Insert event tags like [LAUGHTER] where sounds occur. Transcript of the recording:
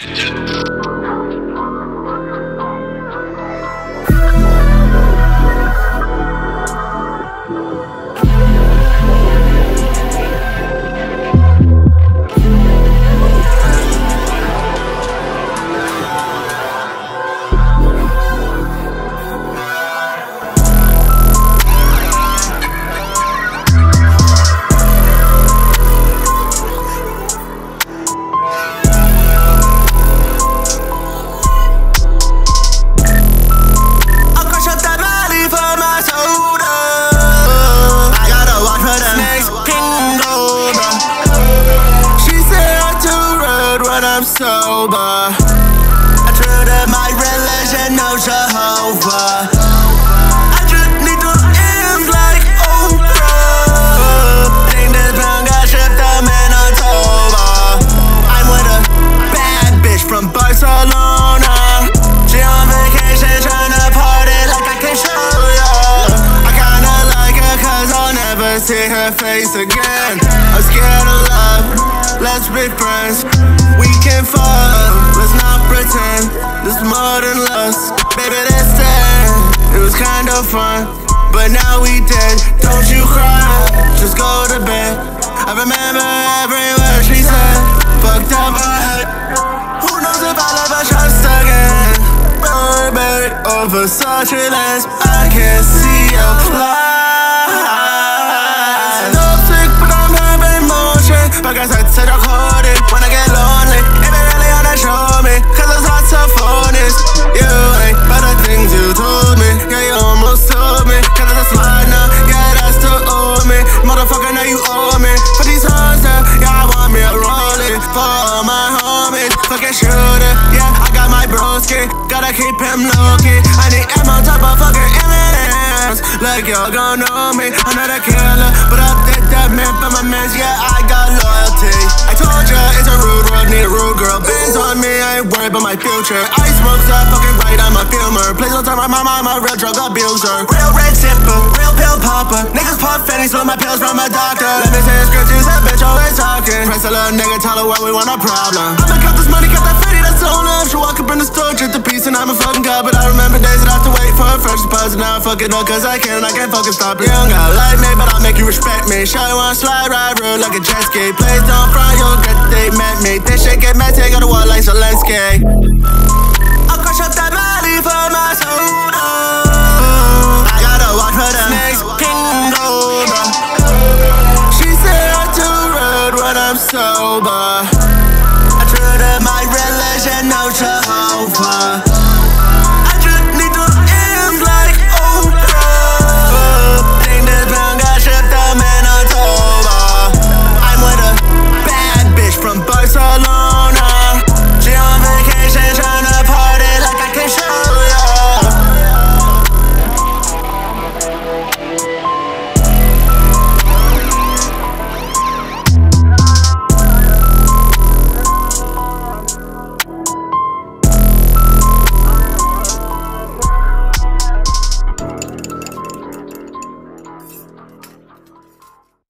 Yeah. [LAUGHS] sober. I treated my religion no Jehovah. I just need to live like Oprah. Think this pound got shipped to Manitoba. I'm with a bad bitch from Barcelona. She on vacation tryna party like I can show ya. I kinda like her cause I'll never see her face again. I'm scared of love, let's be friends. We can fuck, let's not pretend. This more than lust, baby, that's time. It was kinda fun, but now we dead. Don't you cry, just go to bed. I remember every word she said. Fucked up her head. Who knows if I'll ever trust again? Burberry over such a lens. I can't when I get lonely. It really on that show me, cause it's hard to phonies. You ain't but the things you told me. Yeah, you almost told me. Cause it's slide now. Yeah, that's to owe me. Motherfucker, now you owe me. For these hoes now, yeah, I want me a rolling. For all my homies, fucking shooter. Yeah, I got my broski. Gotta keep him low-key. I need M on of fucking. Like y'all gon' know me. I'm not a killer, but I did that man for my mans. Yeah, I Benz on me, I ain't worried about my future. I smoke so fucking right, I'm a filmer. Please don't tell my mama I'm a real drug abuser. Real red zipper, real pill popper. Niggas pop fannies with my pills from my doctor. Let me say it's good, said bitch always talking. Press a little nigga, tell her what we want a problem. I'ma count this money, cut that 50, that's the only option. Walk up in the store, drink the piece, and I'm a fucking god. But I remember days that I have to wait for a fresh deposit. Now I fucking up, cause I can't, I can't fucking stop it. You don't gotta you respect me, Show wanna slide, ride real like a jet ski. Please don't fry, you'll get they met me. This shit get messy. Got a the wall like Zelensky. I'll crush up that money for my soul. Oh. I gotta watch for the next king over. She said I do rude when I'm sober.